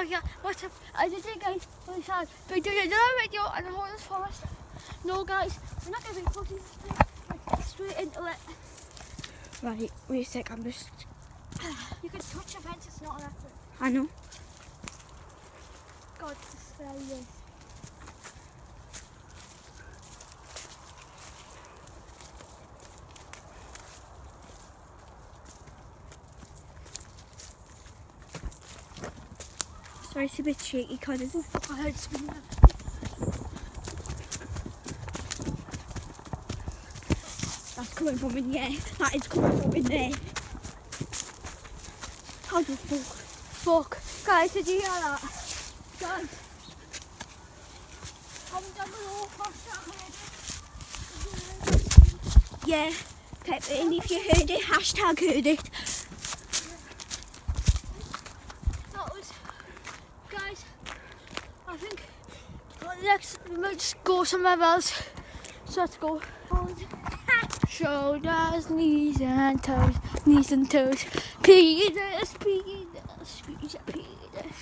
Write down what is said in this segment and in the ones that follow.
Oh yeah, what's up? I did it guys, really sad. But we did another video and I hope this promise. No guys, we're not gonna be putting this thing like, straight into it. Right, wait a sec, I'm just... You can touch a fence, it's not an effort. I know. God, this is very it's a bit shaky because it's... I heard spinning. That's coming from in there. That is coming from in there. How fuck? Fuck. Guys, did you hear that? Guys. Comment down below, heard it. Yeah. It in if you heard it. Hashtag heard it. Next just go somewhere else. So let's go. Shoulders, knees and toes, knees and toes. Peters, Peters, Peters, Peters.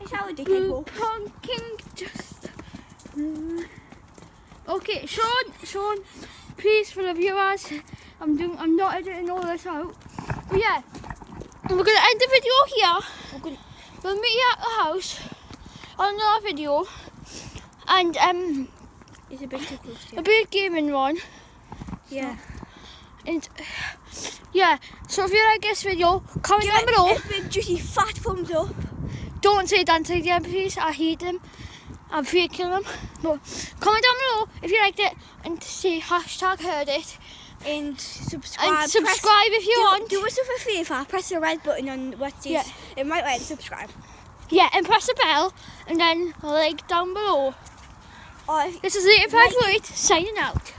It's how a dickhead walks. just. Mm. Okay, Sean, Sean, please for the viewers, I'm doing, I'm not editing all this out. But yeah, we're gonna end the video here. We're gonna- We'll meet you at the house another video, and um, It's a bit too close to a big gaming one. Yeah. And yeah, so if you like this video, comment Give down below. a big juicy fat thumbs up. Don't say Dante again, please. I hate them I'm afraid to kill him. No. Comment down below if you liked it and say hashtag heard it. And subscribe. And subscribe if you do, want. Do us a favour. Press the red button on what's this. Yeah. It might let subscribe. Yeah, and press the bell and then like down below. Or This is 85 signing out.